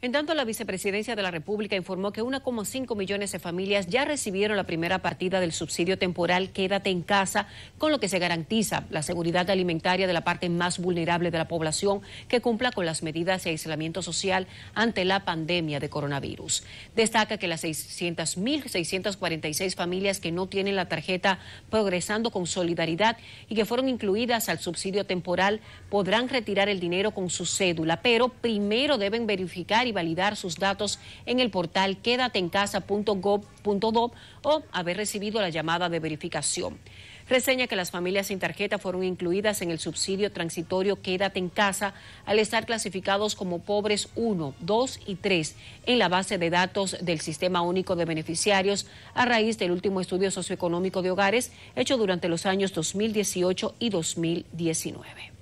En tanto, la vicepresidencia de la República informó que 1,5 millones de familias ya recibieron la primera partida del subsidio temporal Quédate en casa, con lo que se garantiza la seguridad alimentaria de la parte más vulnerable de la población que cumpla con las medidas de aislamiento social ante la pandemia de coronavirus. Destaca que las 600.646 familias que no tienen la tarjeta Progresando con Solidaridad y que fueron incluidas al subsidio temporal podrán retirar el dinero con su cédula, pero primero deben verificar y validar sus datos en el portal quédateencasa.gov.do o haber recibido la llamada de verificación. Reseña que las familias sin tarjeta fueron incluidas en el subsidio transitorio Quédate en casa al estar clasificados como pobres 1, 2 y 3 en la base de datos del Sistema Único de Beneficiarios a raíz del último estudio socioeconómico de hogares hecho durante los años 2018 y 2019.